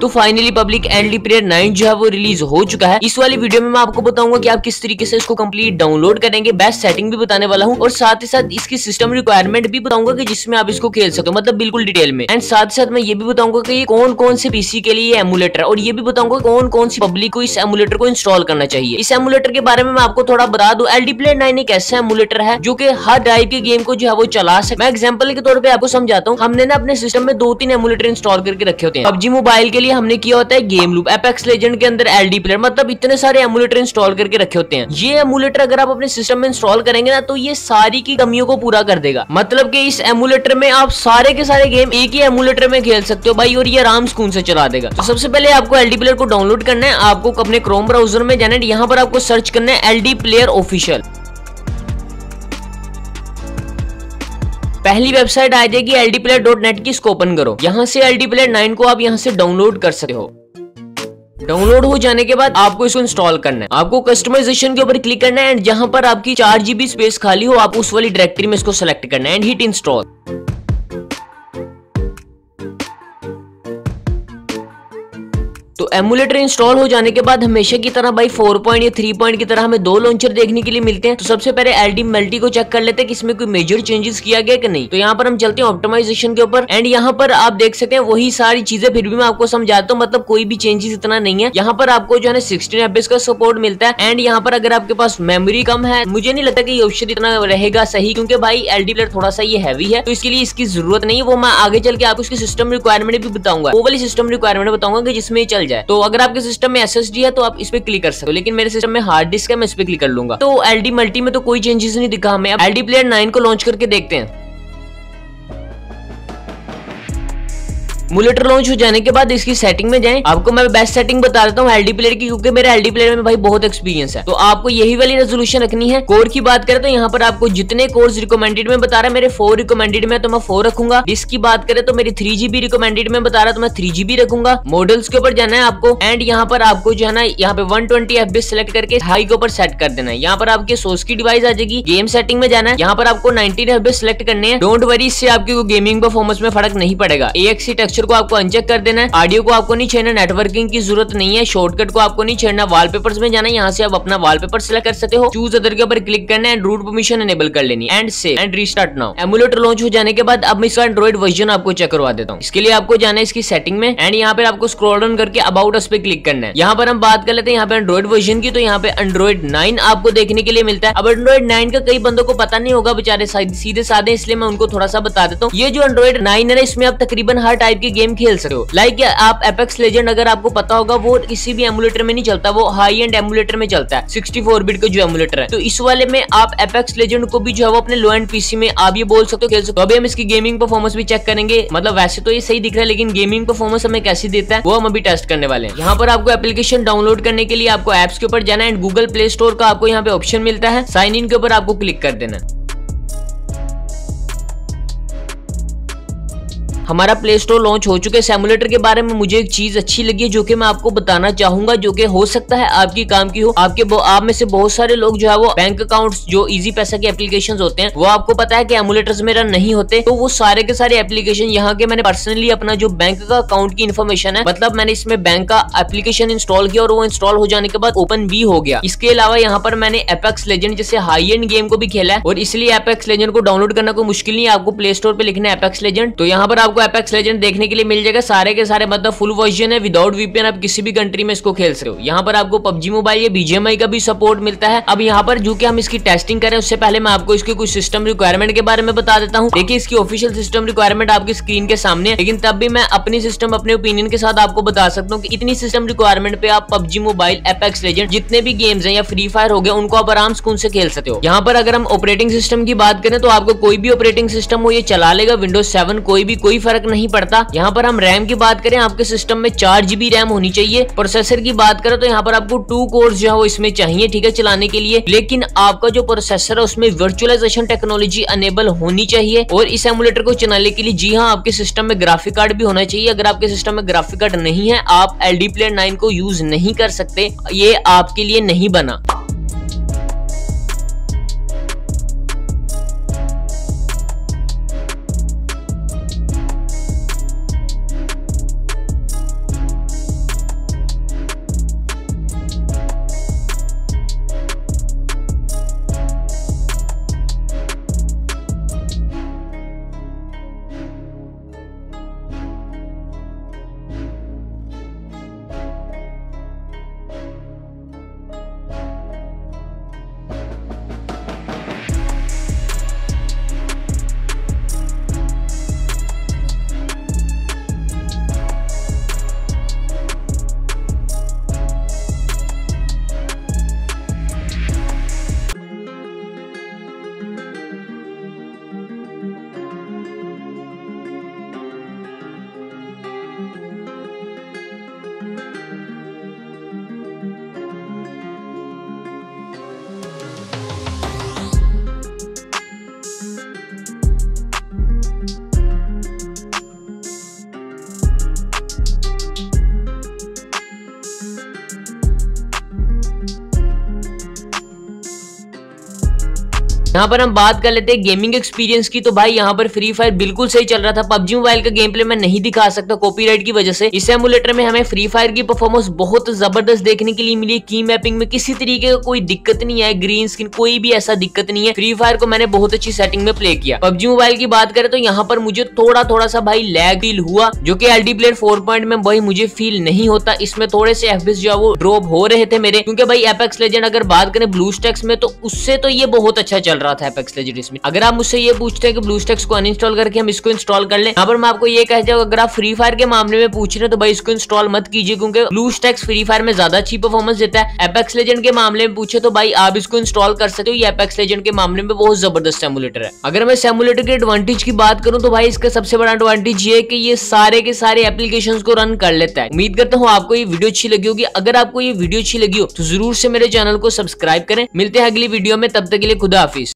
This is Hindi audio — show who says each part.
Speaker 1: तो फाइनली पब्लिक एंडली प्लेयर नाइन जो है वो रिलीज़ हो चुका है। इस वाली वीडियो में मैं आपको बताऊँगा कि आप किस तरीके से इसको कंप्लीट डाउनलोड करेंगे। बेस्ट सेटिंग भी बताने वाला हूँ और साथ ही साथ इसकी सिस्टम रिक्वायरमेंट भी बताऊँगा कि जिसमें आप इसको खेल सकते हो मतलब बिल्कुल डिटेल में। एंड साथ साथ मैं ये भी बताऊँगा कि कौन कौन से पीसी के लिए एमुलेटर और ये भी बताऊँगा कौन कौन सी पब्लिक को इस एमुलेटर को इंस्टॉल करना चाहिए। इस एमुलेटर के बारे में मैं आपको थोड़ा बता दू। एलडी प्लेयर नाइन एक ऐसा एमुलेटर है जो की हर टाइप के गेम को जो है वो चला सकता मैं एग्ज़ाम्पल के तौर पर आपको समझाता हूँ। हमने ना अपने सिस्टम में दो तीन एमुलेटर इंस्टॉल करके रखे होते हैं। पबजी मोबाइल के लिए हमने किया होता है गेम लूप। एपेक्स लेजेंड के अंदर एलडी प्लेयर मतलब इतने सारे एमुलेटर इंस्टॉल करके रखे होते हैं। ये एमुलेटर अगर आप अपने सिस्टम में इंस्टॉल करेंगे ना तो ये सारी की कमियों को पूरा कर देगा। मतलब कि इस एमुलेटर में आप सारे के सारे गेम एक ही एमुलेटर में खेल सकते हो भाई, और ये आराम स्कून से चला देगा। तो सबसे पहले आपको एलडी प्लेयर को डाउनलोड करना है। आपको अपने क्रोम ब्राउज़र में जाना है। यहाँ पर आपको सर्च करना है एलडी प्लेयर ऑफिशियल पहली वेबसाइट आ जाएगी L D player dot net की इसको ओपन करो। यहाँ से एल डी को आप यहाँ से डाउनलोड कर सकते हो। डाउनलोड हो जाने के बाद आपको इसको इंस्टॉल करना है। आपको कस्टमाइजेशन के ऊपर क्लिक करना है एंड जहाँ पर आपकी चार जीबी स्पेस खाली हो, आप उस वाली डायरेक्टरी में इसको सेलेक्ट करना है and hit install emulator install हो जाने के बाद हमेशा की तरह भाई फोर पॉइंट या थ्री पॉइंट की तरह हमें दो लॉन्चर देखने के लिए मिलते हैं। तो सबसे पहले एलडी मल्टी को चेक कर लेते हैं कि इसमें कोई मेजर चेंजेस किया गया कि नहीं। तो यहाँ पर हम चलते हैं ऑप्टिमाइजेशन के ऊपर। एंड यहाँ पर आप देख सकते हैं वही सारी चीज़ें फिर भी मैं आपको समझाता हूँ मतलब कोई भी चेंजेस इतना नहीं है। यहाँ पर आपको जो है सिक्सटीन एफ़ का सपोर्ट मिलता है। एंड यहाँ पर अगर आपके पास मेमोरी कम है, मुझे नहीं लगता कि ये ऑप्शन इतना रहेगा सही, क्योंकि भाई एलडी प्लेयर थोड़ा सा ये हैवी है। तो इसके लिए इसकी ज़रूरत नहीं है, वो मैं आगे चल के आपको इसकी सिस्टम रिक्वायरमेंट भी बताऊँगा। वो वाली सिस्टम रिक्वायरमेंट बताऊँगा कि जिसमें चल जाए। तो अगर आपके सिस्टम में एसएसडी है तो आप इस पे क्लिक कर सकते हो। लेकिन मेरे सिस्टम में हार्ड डिस्क है, मैं इस पे क्लिक कर लूँगा। तो एलडी मल्टी में तो कोई चेंजेस नहीं दिखा हमें। एलडी प्लेयर नाइन को लॉन्च करके देखते हैं। मुलेटर लॉन्च हो जाने के बाद इसकी सेटिंग में जाएँ। आपको मैं बेस्ट सेटिंग बता देता हूँ एलडी प्लेयर की, क्योंकि मेरे एलडी प्लेयर में भाई बहुत एक्सपीरियंस है। तो आपको यही वाली रेजोल्यूशन रखनी है। कोर की बात करें तो यहाँ पर आपको जितने कोर्स रिकमेंडेड में बता रहा है, मेरे फोर रिकमेंडेड में तो मैं फोर रखूँगा। इसकी बात करें तो मेरी थ्री जीबी रिकमेंडेड में बता रहा तो मैं थ्री जीबी रखूँगा। मॉडल्स के ऊपर जाना है आपको। एंड यहाँ पर आपको जो है ना, यहाँ पे वन ट्वेंटी एफ़ सेलेक्ट करके हाई के ऊपर सेट कर देना है। यहाँ पर आपके सोर्स की डिवाइस आ जाएगी गेम सेटिंग में जाना है। यहाँ पर आपको नाइनटीन एफ़ सेलेक्ट करने हैं। डोंट वरी इससे आपकी गेमिंग परफॉर्मेंस में फ़र्क नहीं पड़ेगा। ए टेक्सचर को आपको अनचेक कर देना है। ऑडियो को आपको नहीं छेड़ना नेटवर्किंग की ज़रूरत नहीं है। शॉर्टकट को आपको नहीं छेड़ना वॉलपेपर्स में जाना यहाँ से आप अपना वॉलपेपर सिलेक्ट कर सकते हो। चूज़ अदर के ऊपर क्लिक करना है रूट परमिशन एनेबल कर लेनी एंड से and restart now emulator launch हो जाने के बाद अब मैं इसका एंड्रॉइड वर्जन आपको चेक करवा देता हूँ। इसके लिए आपको जाना है इसकी सेटिंग में एंड यहाँ पे आपको स्क्रॉल डाउन करके अबाउट उस पर क्लिक करना है। यहाँ पर हम बात कर लेते हैं यहाँ पे एंड्रॉइड वर्जन की तो यहाँ पे एंड्रॉइड नाइन आपको देखने के लिए मिलता है। अब एंड्रॉइड नाइन का कई बंदों को पता नहीं होगा, बेचारे सीधे साधे, इसलिए मैं उनको थोड़ा सा बता देता हूँ। ये जो एंड्रॉइड नाइन है इसमें आप तकरीबन हर टाइप के गेम खेल सकते हो। लाइक आप एपेक्स लेजेंड अगर आपको पता होगा, वो किसी भी एमुलेटर में नहीं चलता, वो हाई एंड एमुलेटर में चलता है। 64 बिट का जो एमुलेटर है। तो इस वाले में आप एपेक्स लेजेंड को भी जो है वो अपने लो एंड पीसी में आप ये बोल सकते हो, खेल सकते हो। अभी हम इसकी गेमिंग परफॉर्मेंस भी चेक करेंगे। मतलब वैसे तो ये सही दिख रहा है, लेकिन गेमिंग परफॉर्मेंस हमें कैसी देता है, वो हम अभी टेस्ट करने वाले हैं। यहाँ पर आपको एप्लीकेशन डाउनलोड करने के लिए आपको एप्स के ऊपर जाना है एंड गूगल प्ले स्टोर का आपको यहाँ पे ऑप्शन मिलता है। साइन इन के ऊपर आपको क्लिक कर देना। हमारा प्ले स्टोर लॉन्च हो चुके सेमुलेटर के बारे में मुझे एक चीज़ अच्छी लगी है, जो कि मैं आपको बताना चाहूँगा, जो कि हो सकता है आपकी काम की हो। आपके आप में से बहुत सारे लोग जो है, वो बैंक अकाउंट जो इजी पैसा के एप्लीकेशन होते हैं, वो आपको पता है कि एमुलेटर्स मेरा नहीं होते। तो वो सारे के सारे एप्लीकेशन यहाँ के मैंने पर्सनली अपना जो बैंक का अकाउंट की इन्फॉर्मेशन है मतलब मैंने इसमें बैंक का एप्लीकेशन इंस्टॉल किया और वो इंस्टॉल हो जाने के बाद ओपन भी हो गया। इसके अलावा यहाँ पर मैंने एपेक्स लेजेंड जैसे हाई एंड गेम को भी खेला है, और इसलिए एपेक्स लेजेंड को डाउनलोड करना कोई मुश्किल नहीं है। आपको प्ले स्टोर पे लिखना है एपेक्स लेजेंड तो यहाँ पर आपको आपको एपेक्स लेजेंड देखने के लिए मिल जाएगा। सारे के सारे मतलब फुल वर्जन है। विदाउट वीपीएन आप किसी भी कंट्री में इसको खेल सकते हो। यहाँ पर आपको पबजी मोबाइल या बीजेएमआई का भी सपोर्ट मिलता है। अब यहाँ पर जो कि हम इसकी टेस्टिंग करें, उससे पहले मैं आपको इसके कुछ सिस्टम रिक्वायरमेंट के बारे में बता देता हूँ। देखिए, इसकी ऑफिशियल सिस्टम रिक्वायरमेंट आपकी स्क्रीन के सामने लेकिन तब भी मैं अपनी सिस्टम अपने ओपिनियन के साथ आपको बता सकता हूँ कि इतनी सिस्टम रिक्वायरमेंट पे आप पबजी मोबाइल एपेक्स लेजेंड जितने भी गेम्स हैं या फ्री फायर हो गए, उनको आप आराम स्कून से खेल सकते हो। यहाँ पर अगर हम ऑपरेटिंग सिस्टम की बात करें तो आपको कोई भी ऑपरेटिंग सिस्टम हो, ये चला लेगा। विंडोज़ सेवन कोई भी, कोई फ़र्क नहीं पड़ता। यहाँ पर हम रैम की बात करें, आपके सिस्टम में चार जीबी रैम होनी चाहिए। प्रोसेसर की बात करें तो यहाँ पर आपको टू कोर्स जो है वो इसमें चाहिए, ठीक है, चलाने के लिए। लेकिन आपका जो प्रोसेसर है, उसमें वर्चुअलाइजेशन टेक्नोलॉजी अनेबल होनी चाहिए और इस एमुलेटर को चलाने के लिए, जी हाँ आपके सिस्टम में ग्राफिक कार्ड भी होना चाहिए। अगर आपके सिस्टम में ग्राफिक कार्ड नहीं है, आप एल डी प्लेयर नाइन को यूज़ नहीं कर सकते। ये आपके लिए नहीं बना। यहाँ पर हम बात कर लेते हैं गेमिंग एक्सपीरियंस की। तो भाई, यहाँ पर फ्री फायर बिल्कुल सही चल रहा था। पबजी मोबाइल का गेम प्ले मैं नहीं दिखा सकता कॉपीराइट की वजह से। इस एमुलेटर में हमें फ्री फायर की परफॉर्मेंस बहुत ज़बरदस्त देखने के लिए मिली। की मैपिंग में किसी तरीके का कोई दिक्कत नहीं है। ग्रीन स्क्रीन कोई भी ऐसा दिक्कत नहीं है। फ्री फायर को मैंने बहुत अच्छी सेटिंग में प्ले किया। पबजी मोबाइल की बात करें तो यहाँ पर मुझे थोड़ा थोड़ा सा भाई लैग फील हुआ, जो की एलडी प्लेयर फोर पॉइंट में भाई मुझे फील नहीं होता। इसमें थोड़े से एफ़ जो है वो ड्रॉप हो रहे थे मेरे। क्योंकि भाई एपेक्स लेजेंड अगर बात करें ब्लू स्टेक्स में तो उससे तो ये बहुत अच्छा चल रहा था एपेक्स अगर आप मुझसे ये पूछते हैं कि ब्लू स्टेक्स को अनइंस्टॉल करके हम इसको इंस्टॉल कर ले, यहाँ पर मैं आपको ये कह जाऊँ अगर आप फ्री फायर के मामले में पूछ रहे तो भाई इसको इंस्टॉल मत कीजिए, क्योंकि ब्लू स्टेक्स फ्री फायर में ज़्यादा अच्छी परफॉर्मेंस देता है। एपेक्स लेजेंड के मामले में पूछे तो भाई आप इसको इंस्टॉल कर सकते हो। ये एपेक्स लेजेंड के मामले में बहुत ज़बरदस्त सेमुलेटर है। अगर मैं सेमुलेटर के एडवांटेज की बात करूँ तो भाई इसका सबसे बड़ा एडवांटेज ये कि ये सारे के सारे एप्लीकेशन को रन कर लेता है। उम्मीद करता हूँ आपको ये वीडियो अच्छी लगी होगी। अगर आपको ये वीडियो अच्छी लगी हो तो ज़रूर से मेरे चैनल को सब्सक्राइब करें। मिलते हैं अगली वीडियो में, तब तक के लिए खुदा हाफिज।